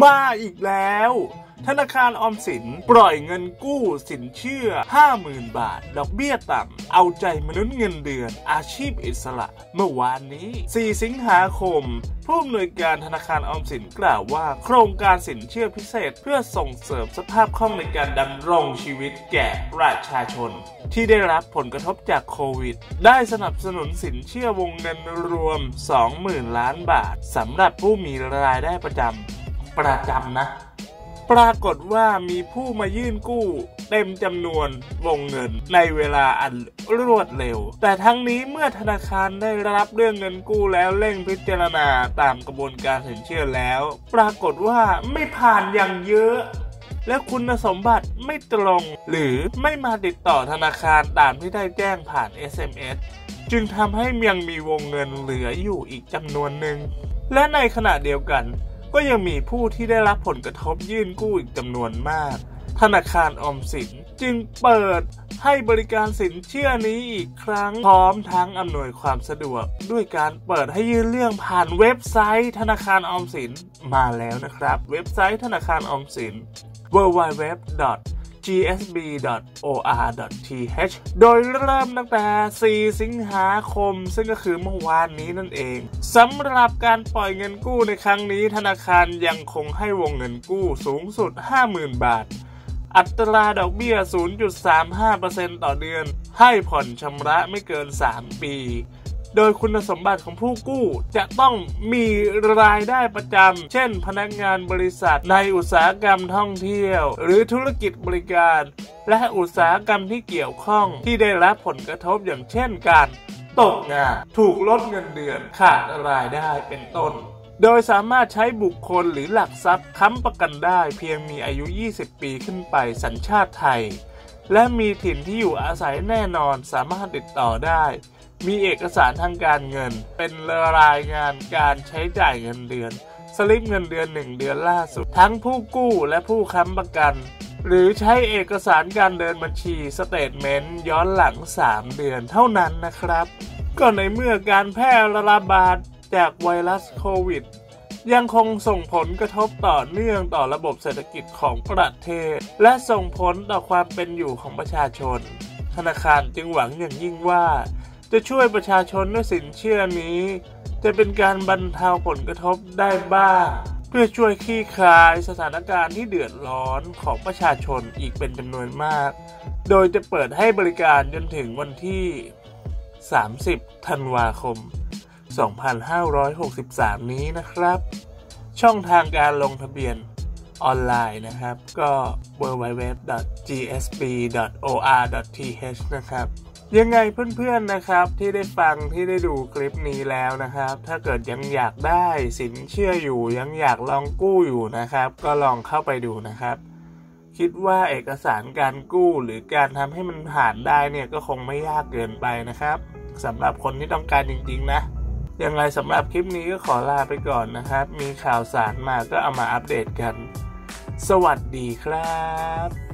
มาอีกแล้ว ธนาคารออมสินปล่อยเงินกู้สินเชื่อ 50,000 บาท ดอกเบี้ยต่ำ เอาใจมนุษย์เงินเดือน อาชีพอิสระ เมื่อวานนี้ 4 สิงหาคม ผู้อำนวยการธนาคารออมสินกล่าวว่า โครงการสินเชื่อพิเศษเพื่อส่งเสริมสภาพคล่องในการดำรงชีวิตแก่ประชาชน ที่ได้รับผลกระทบจากโควิด ได้สนับสนุนสินเชื่อวงเงินรวม 20,000 ล้านบาทสำหรับผู้มีรายได้ประจำ ประจำนะ ปรากฏว่ามีผู้มายื่นกู้เต็มจำนวนวงเงินในเวลาอันรวดเร็ว แต่ทั้งนี้เมื่อธนาคารได้รับเรื่องเงินกู้แล้วเร่งพิจารณาตามกระบวนการสินเชื่อแล้ว ปรากฏว่าไม่ผ่านอย่างเยอะและคุณสมบัติไม่ตรง หรือไม่มาติดต่อธนาคารตามที่ได้แจ้งผ่าน SMS จึงทำให้ยังมีวงเงินเหลืออยู่อีกจำนวนหนึ่ง และในขณะเดียวกัน ก็ยังมีผู้ที่ได้รับผลกระทบยื่นกู้อีกจำนวนมาก ธนาคารออมสินจึงเปิดให้บริการสินเชื่อนี้อีกครั้ง พร้อมทั้งอำนวยความสะดวก ด้วยการเปิดให้ยื่นเรื่องผ่านเว็บไซต์ ธนาคารออมสินมาแล้วนะครับ เว็บไซต์ธนาคารออมสิน www gsb.or.th โดยเริ่มตั้งแต่ 4 สิงหาคม ซึ่งก็คือเมื่อวานนี้นั่นเองสำหรับการปล่อยเงินกู้ในครั้งนี้ธนาคารยังคงให้วงเงินกู้สูงสุด 50,000 บาท อัตราดอกเบี้ย 0.35%ต่อเดือน ให้ผ่อนชำระไม่เกิน 3 ปี โดยคุณสมบัติของผู้กู้ จะต้องมีรายได้ประจำ เช่น พนักงานบริษัทในอุตสาหกรรมท่องเที่ยว หรือธุรกิจบริการ และอุตสาหกรรมที่เกี่ยวข้องที่ได้รับผลกระทบอย่างเช่นการตกงานถูกลดเงินเดือนขาดรายได้เป็นต้นโดยสามารถใช้บุคคลหรือหลักทรัพย์ค้ำประกันได้เพียงมีอายุ 20 ปีขึ้นไปสัญชาติไทย และมีถิ่นที่อยู่อาศัยแน่นอนสามารถติดต่อได้ มีเอกสารทางการเงิน เป็นรายงานการใช้จ่ายเงินเดือน สลิปเงินเดือน 1 เดือนล่าสุด ทั้งผู้กู้และผู้ค้ำประกัน หรือใช้เอกสารการเดินบัญชีสเตทเมนต์ย้อนหลัง 3 เดือนเท่านั้นนะครับ ก็ในเมื่อการแพร่ระบาดจากไวรัสโควิดยังคงส่งผลกระทบต่อเนื่องต่อระบบเศรษฐกิจของประเทศ และส่งผลต่อความเป็นอยู่ของประชาชน ธนาคารจึงหวังอย่างยิ่งว่า จะช่วยประชาชนด้วยสินเชื่อนี้ จะเป็นการบรรเทาผลกระทบได้บ้าง เพื่อช่วยคลี่คลายสถานการณ์ที่เดือดร้อนของประชาชนอีกเป็นจำนวนมาก โดยจะเปิดให้บริการจนถึงวันที่ 30 ธันวาคม 2563 นี้นะครับ ช่องทางการลงทะเบียนออนไลน์นะครับ ก็ www.gsb.or.th นะครับ ยังไงเพื่อนๆนะครับที่ได้ฟังที่ได้ดูคลิปนี้แล้วนะครับ ถ้าเกิดยังอยากได้สินเชื่ออยู่ ยังอยากลองกู้อยู่นะครับ ก็ลองเข้าไปดูนะครับ คิดว่าเอกสารการกู้หรือการทำให้มันผ่านได้เนี่ยก็คงไม่ยากเกินไปนะครับสำหรับคนที่ต้องการจริงๆนะยังไงสำหรับคลิปนี้ก็ขอลาไปก่อนนะครับ มีข่าวสารมาก็เอามาอัปเดตกัน สวัสดีครับ